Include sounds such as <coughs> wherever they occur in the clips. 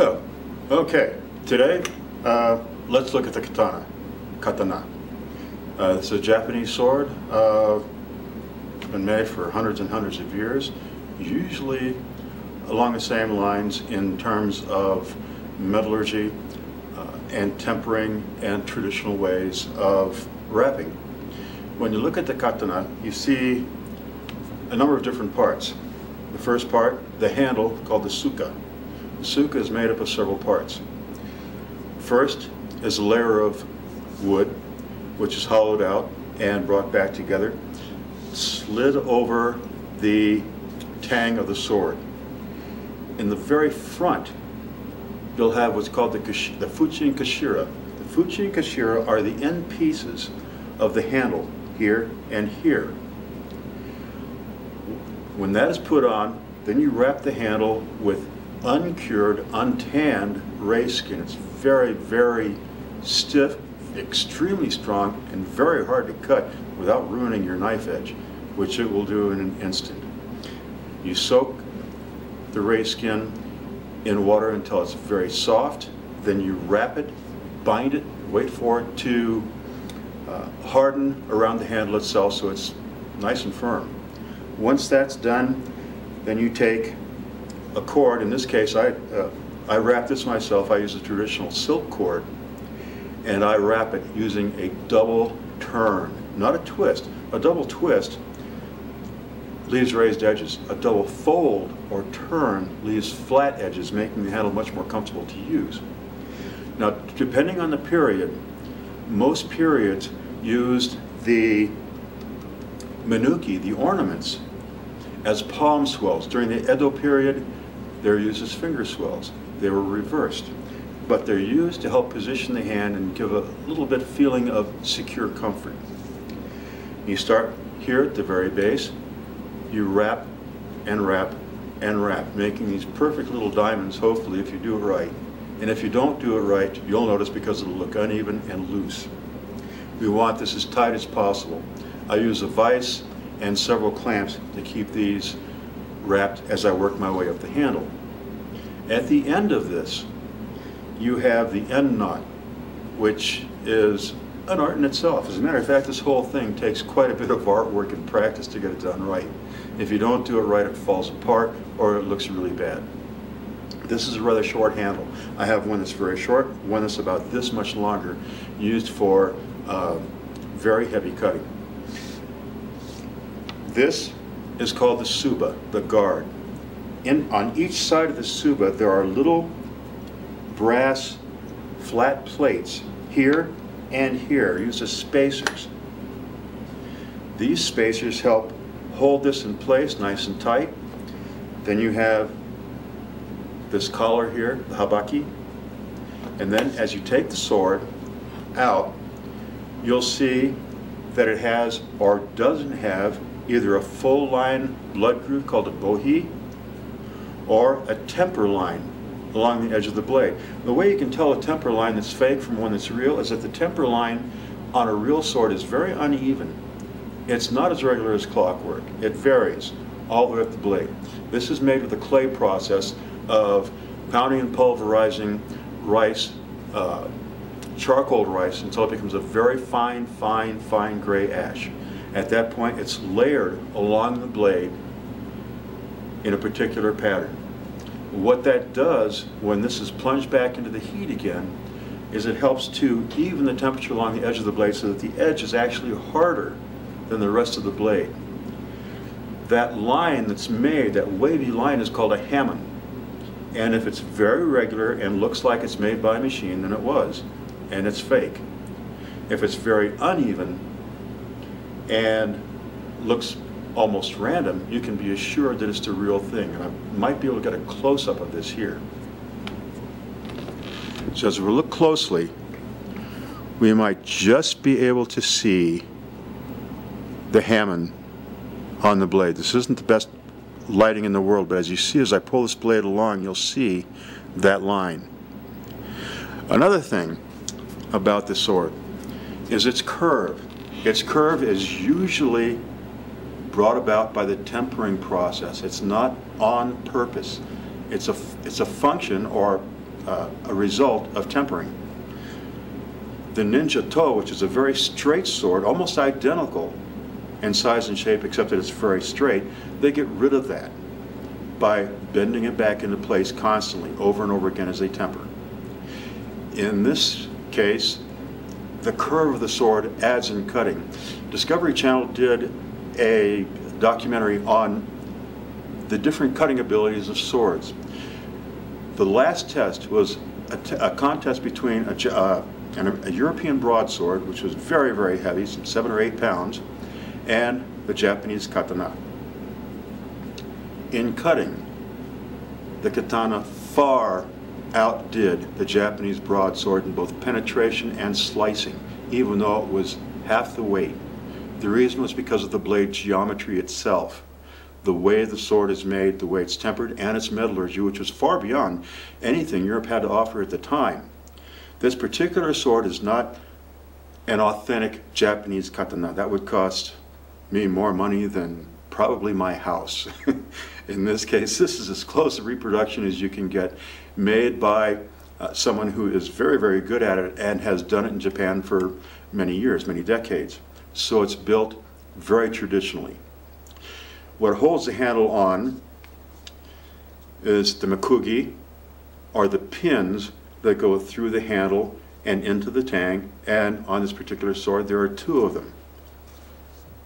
Oh, okay. Today, uh, let's look at the katana. Katana. Uh, is a Japanese sword. Uh, been made for hundreds and hundreds of years. Usually along the same lines in terms of metallurgy uh, and tempering and traditional ways of wrapping. When you look at the katana, you see a number of different parts. The first part, the handle, called the tsuka. The tsuka is made up of several parts. First is a layer of wood, which is hollowed out and brought back together, slid over the tang of the sword. In the very front, you'll have what's called the, the fuchin kashira. The fuchin kashira are the end pieces of the handle, here and here. When that is put on, then you wrap the handle with uncured, untanned ray skin. It's very, very stiff, extremely strong, and very hard to cut without ruining your knife edge, which it will do in an instant. You soak the ray skin in water until it's very soft, then you wrap it, bind it, wait for it to uh, harden around the handle itself so it's nice and firm. Once that's done, then you take a cord. In this case, I, uh, I wrap this myself. I use a traditional silk cord, and I wrap it using a double turn, not a twist. A double twist leaves raised edges. A double fold or turn leaves flat edges, making the handle much more comfortable to use. Now, depending on the period, most periods used the menuki, the ornaments, as palm swells. During the Edo period, they're used as finger swells. They were reversed. But they're used to help position the hand and give a little bit of feeling of secure comfort. You start here at the very base, you wrap and wrap and wrap, making these perfect little diamonds, hopefully, if you do it right. And if you don't do it right, you'll notice because it'll look uneven and loose. We want this as tight as possible. I use a vise and several clamps to keep these wrapped as I work my way up the handle. At the end of this, you have the end knot, which is an art in itself. As a matter of fact, this whole thing takes quite a bit of artwork and practice to get it done right. If you don't do it right, it falls apart or it looks really bad. This is a rather short handle. I have one that's very short, one that's about this much longer, used for uh, very heavy cutting. This is called the tsuba, the guard. In, on each side of the tsuba, there are little brass flat plates here and here, used as spacers. These spacers help hold this in place nice and tight. Then you have this collar here, the habaki. And then as you take the sword out, you'll see that it has or doesn't have either a full line blood groove called a bohi or a temper line along the edge of the blade. The way you can tell a temper line that's fake from one that's real is that the temper line on a real sword is very uneven. It's not as regular as clockwork. It varies all the way up the blade. This is made with a clay process of pounding and pulverizing rice, uh, charcoal rice, until it becomes a very fine, fine, fine gray ash. At that point, it's layered along the blade in a particular pattern. What that does when this is plunged back into the heat again is it helps to even the temperature along the edge of the blade so that the edge is actually harder than the rest of the blade. That line that's made, that wavy line is called a hamon. And if it's very regular and looks like it's made by a machine, then it was, and it's fake. If it's very uneven, and looks almost random, you can be assured that it's the real thing. And I might be able to get a close-up of this here. So as we look closely, we might just be able to see the hamon on the blade. This isn't the best lighting in the world, but as you see as I pull this blade along, you'll see that line. Another thing about the sword is its curve. Its curve is usually brought about by the tempering process. It's not on purpose. It's a, it's a function or uh, a result of tempering. The Ninjato, which is a very straight sword, almost identical in size and shape, except that it's very straight, they get rid of that by bending it back into place constantly, over and over again as they temper. In this case, the curve of the sword adds in cutting. Discovery Channel did a documentary on the different cutting abilities of swords. The last test was a, contest between a, uh, a European broadsword, which was very, very heavy, some seven or eight pounds, and the Japanese katana. In cutting, the katana far outdid the Japanese broadsword in both penetration and slicing, even though it was half the weight. The reason was because of the blade geometry itself. The way the sword is made, the way it's tempered, and its metallurgy, which was far beyond anything Europe had to offer at the time. This particular sword is not an authentic Japanese katana. That would cost me more money than probably my house. <laughs> In this case, this is as close a reproduction as you can get, made by uh, someone who is very, very good at it and has done it in Japan for many years, many decades. So it's built very traditionally. What holds the handle on is the mekugi, or the pins that go through the handle and into the tang, and on this particular sword there are two of them.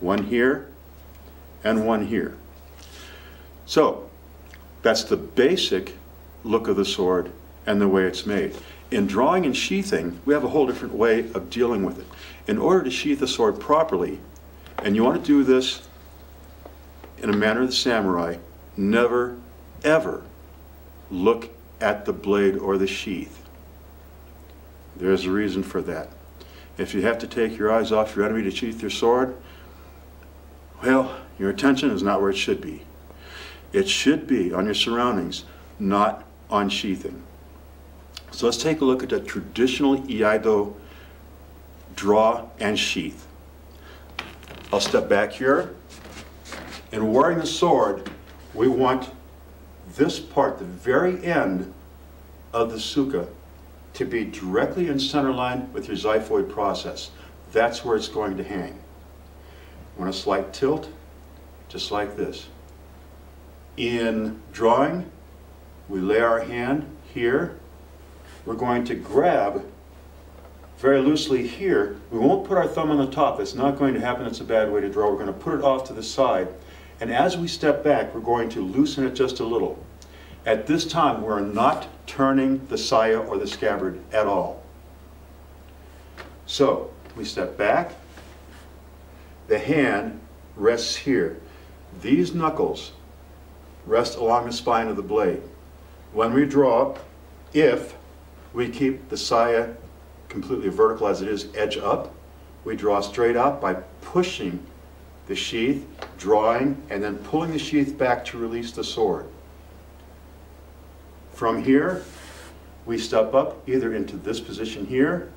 One here and one here. So that's the basic look of the sword and the way it's made. In drawing and sheathing, we have a whole different way of dealing with it. In order to sheath a sword properly, and you want to do this in a manner of the samurai, never, ever look at the blade or the sheath. There's a reason for that. If you have to take your eyes off your enemy to sheath your sword, well, your attention is not where it should be. It should be on your surroundings, not on sheathing. So let's take a look at the traditional Iaido draw and sheath. I'll step back here. In wearing the sword, we want this part, the very end of the tsuka, to be directly in center line with your xiphoid process. That's where it's going to hang. Want a slight tilt, just like this. In drawing, we lay our hand here. We're going to grab very loosely here. We won't put our thumb on the top. That's not going to happen. It's a bad way to draw. We're going to put it off to the side. And as we step back, we're going to loosen it just a little. At this time, we're not turning the saya or the scabbard at all. So, we step back. The hand rests here. These knuckles rest along the spine of the blade. When we draw, if we keep the saya completely vertical as it is, edge up, we draw straight out by pushing the sheath, drawing, and then pulling the sheath back to release the sword. From here, we step up either into this position here,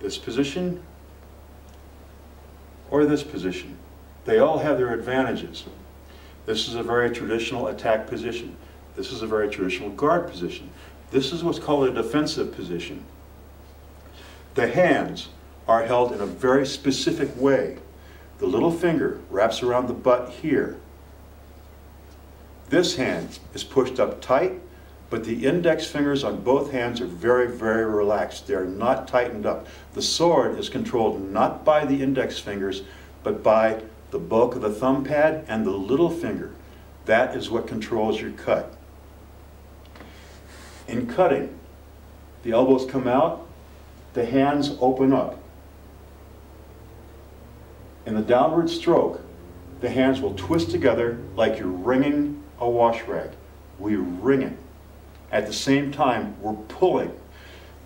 this position, or this position. They all have their advantages. This is a very traditional attack position. This is a very traditional guard position. This is what's called a defensive position. The hands are held in a very specific way. The little finger wraps around the butt here. This hand is pushed up tight, but the index fingers on both hands are very, very relaxed. They're not tightened up. The sword is controlled not by the index fingers, but by the bulk of the thumb pad and the little finger. That is what controls your cut. In cutting, the elbows come out, the hands open up. In the downward stroke, the hands will twist together like you're wringing a wash rag. We wring it. At the same time, we're pulling.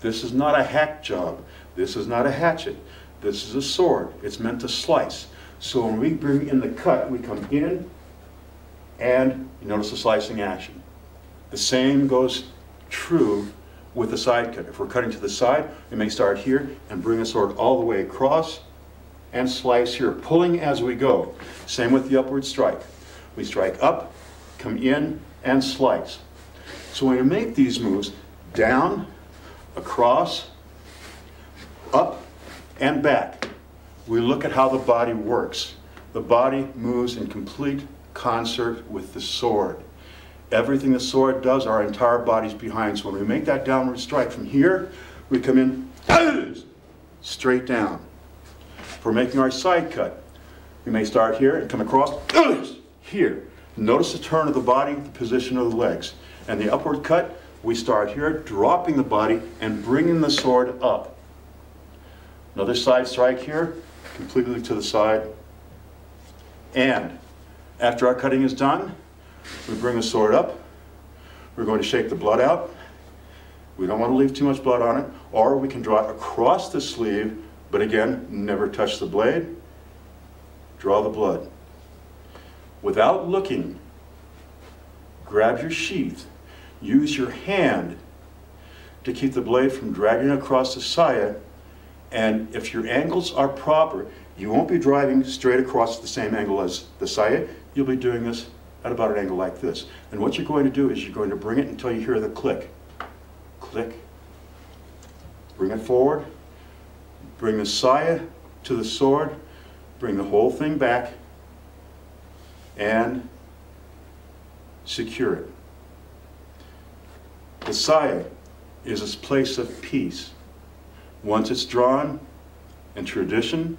This is not a hack job. This is not a hatchet. This is a sword. It's meant to slice. So when we bring in the cut, we come in and you notice the slicing action. The same goes true with the side cut. If we're cutting to the side, we may start here and bring the sword all the way across and slice here, pulling as we go. Same with the upward strike. We strike up, come in, and slice. So when you make these moves, down, across, up, and back, we look at how the body works. The body moves in complete concert with the sword. Everything the sword does, our entire body's behind. So when we make that downward strike from here, we come in <clears throat> straight down. If we're making our side cut, we may start here and come across <clears throat> here. Notice the turn of the body, the position of the legs. And the upward cut, we start here, dropping the body and bringing the sword up. Another side strike here, completely to the side. And after our cutting is done, we bring the sword up. We're going to shake the blood out. We don't want to leave too much blood on it. Or we can draw it across the sleeve, but again, never touch the blade. Draw the blood. Without looking, grab your sheath. Use your hand to keep the blade from dragging across the saya. And if your angles are proper, you won't be driving straight across the same angle as the saya. You'll be doing this at about an angle like this. And what you're going to do is you're going to bring it until you hear the click. Click. Bring it forward. Bring the saya to the sword. Bring the whole thing back. And secure it. The saya is a place of peace. Once it's drawn, in tradition,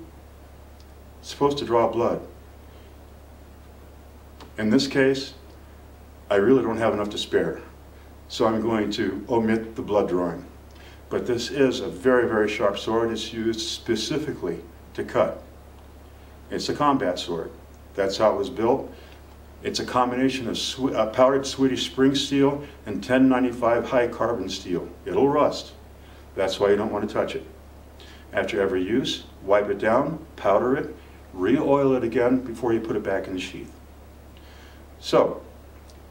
it's supposed to draw blood. In this case, I really don't have enough to spare, so I'm going to omit the blood drawing. But this is a very, very sharp sword. It's used specifically to cut. It's a combat sword. That's how it was built. It's a combination of sw uh, powdered Swedish spring steel and 1095 high carbon steel. It'll rust. That's why you don't want to touch it. After every use, wipe it down, powder it, re-oil it again before you put it back in the sheath. So,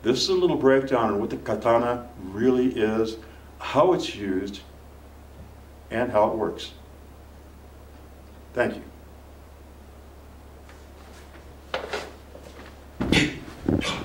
this is a little breakdown on what the katana really is, how it's used, and how it works. Thank you. <coughs>